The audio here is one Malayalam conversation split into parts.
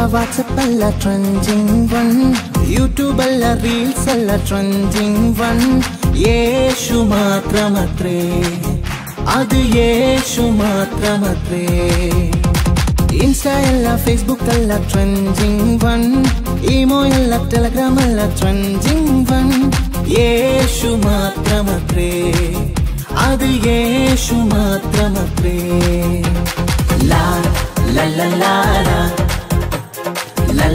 எல்லாம் வாட்ஸ்அப் எல்லாம் ட்ரெண்டிங் ஒன் யூடியூப் எல்லாம் ரீல்ஸ் எல்லாம் ட்ரெண்டிங் ஒன் ஏஷு மாத்திரமற்றே. அது ஏஷு மாத்திரமற்றே. இன்ஸ்டா எல்லாம் ஃபேஸ்புக் எல்லாம் ட்ரெண்டிங் ஒன் ஈமோ எல்லாம் டெலகிராம் எல்லாம் ட்ரெண்டிங் ஒன் ஏஷு மாத்திரமற்றே. அது ஏஷு மாத்திரமற்றே. லா லா லா.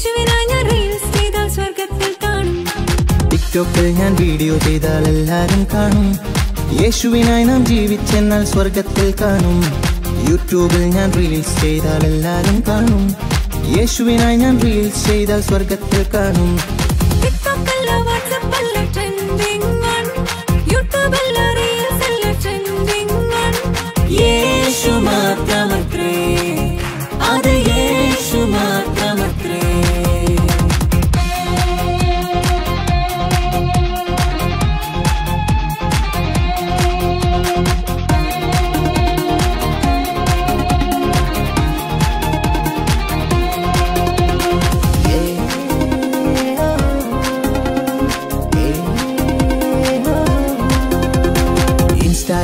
യേശുവിനായി ഞാൻ റീൽസ് ചെയ്താൽ സ്വർഗത്തിൽ കാണും. ടിക്ടോക്കിൽ ഞാൻ വീഡിയോ ചെയ്താൽ എല്ലാരും കാണും. യേശുവിനായി നാം ജീവിച്ചെന്നാൽ സ്വർഗത്തിൽ കാണും. യൂട്യൂബിൽ ഞാൻ റീൽസ് ചെയ്താൽ എല്ലാരും കാണും. യേശുവിനായി ഞാൻ റീൽസ് ചെയ്താൽ സ്വർഗത്തിൽ കാണും.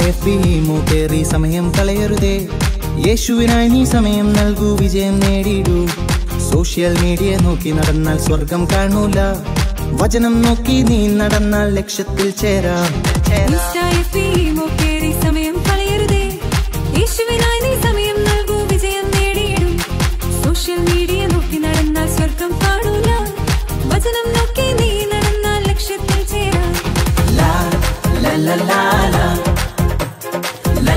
എഫ് സമയം കളയരുതേ. യേശുവിനായി നീ സമയം നൽകൂ വിജയം നേടിയിടൂ. സോഷ്യൽ മീഡിയ നോക്കി നടന്നാൽ സ്വർഗം കാണൂല. വചനം നോക്കി നീ നടന്നാൽ ലക്ഷ്യത്തിൽ ചേരാം. സമയം കളയരുതേ. യേശുവിനായി